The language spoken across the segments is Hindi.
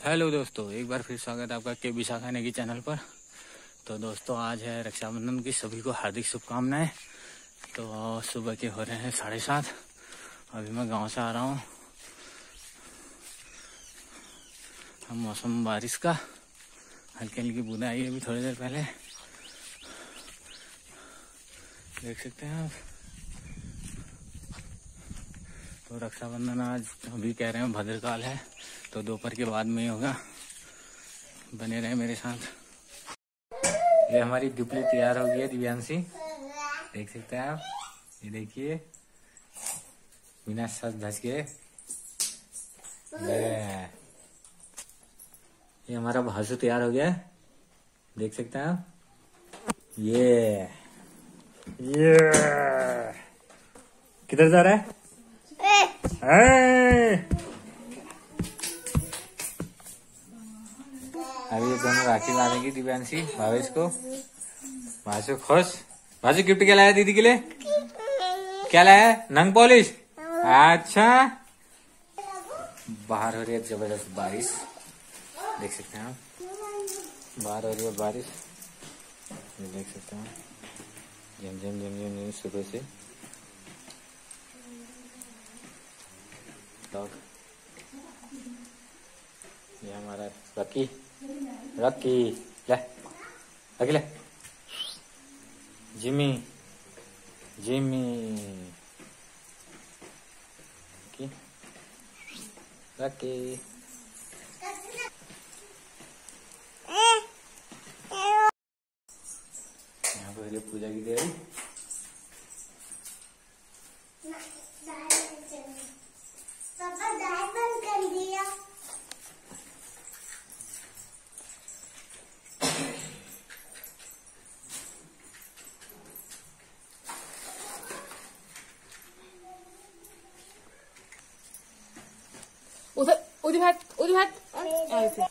हेलो दोस्तों, एक बार फिर स्वागत है आपका के विशाखा की चैनल पर। तो दोस्तों, आज है रक्षाबंधन की सभी को हार्दिक शुभकामनाएँ। तो सुबह के हो रहे हैं साढ़े सात। अभी मैं गाँव से आ रहा हूँ। हम मौसम बारिश का, हल्की हल्की बूंदा आई अभी थोड़ी देर पहले। देख सकते हैं आप। तो रक्षाबंधन आज अभी कह रहे हैं भद्रकाल है तो दोपहर के बाद में ही होगा। बने रहे मेरे साथ। ये हमारी दुपली तैयार हो गई है, दिव्यांशी। देख सकते हैं आप। ये देखिए। बिना सच धस के। ये। हमारा भासु तैयार हो गया देख सकते हैं आप। ये। ये। किधर जा रहा है? अभी ये दोनों राखी बांधेगी दिव्यांशी, भावेश को। भाषु खुश। भाषु गिफ्ट क्या लाया दीदी के लिए? क्या लाया नंग पॉलिश? अच्छा। बाहर हो रही है ज़बरदस्त बारिश। देख सकते हैं आप। बाहर हो रही है बारिश। देख सकते हैं झम झम झम झम झम सुबह से। डॉग ये हमारा रकी रकी ले रकी ले जिमी जिमी रकी रकी यहाँ पे पूजा की तैयारी उधर उधर हट उधर हट ऐसे।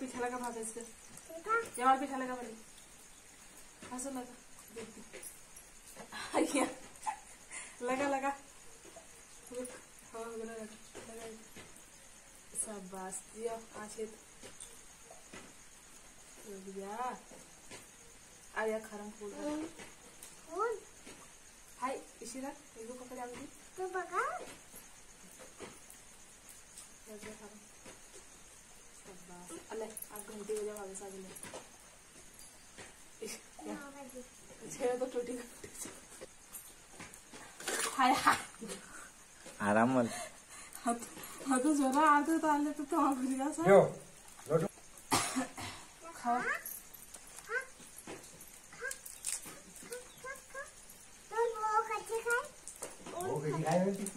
पीछा लगा भाग इसके जमाल पीछा लगा बड़ी हंसो लगा। लगा लगा। Здравствуйте, значит. 여기야. 아야 가랑 보자. 응. 하이, 이시라. 이거 가까이 안 돼? 또 봐가. 여기 가랑. 봐봐. 알레. 아 그럼 뒤에 가자 가면서 하길래. 야. 제가 또 뒤에 하야. 아람은. 하트. फ पोपको इधाई मैंनननननननननननन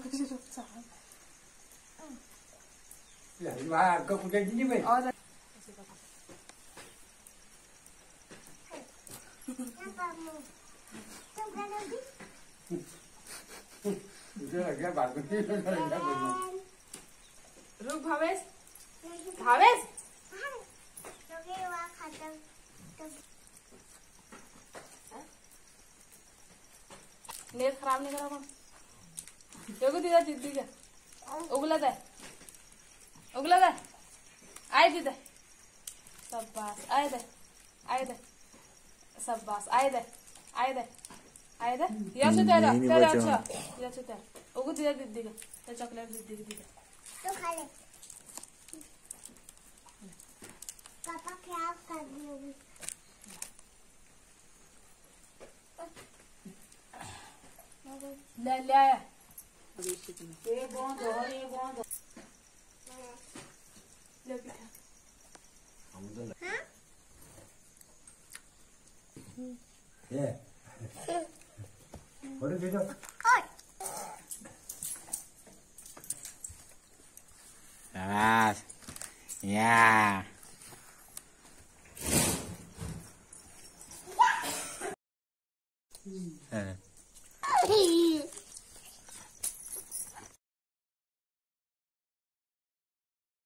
पर्ष्ष्ण फ�नुर Keur रुक भावेश। भावेश। नेट खराब नहीं करा देखो दीदा, दीदी का उगला दे। उगला दे। आए दीदा। शाबाश आए दे। आए दे। शाबाश आए दे। आए दे। आए दे या से तेरा नहीं, नहीं तेरा बचा। अच्छा या से तेरा उगु दीदा दीदी का ते चॉकलेट दीदी की दीदा पापा क्या कर रही होगी ले ले आया अभी इसी में ये बंद हो ये Hold it, Jacob. Hi. Yes. Yeah. Yeah. Uh. Hey.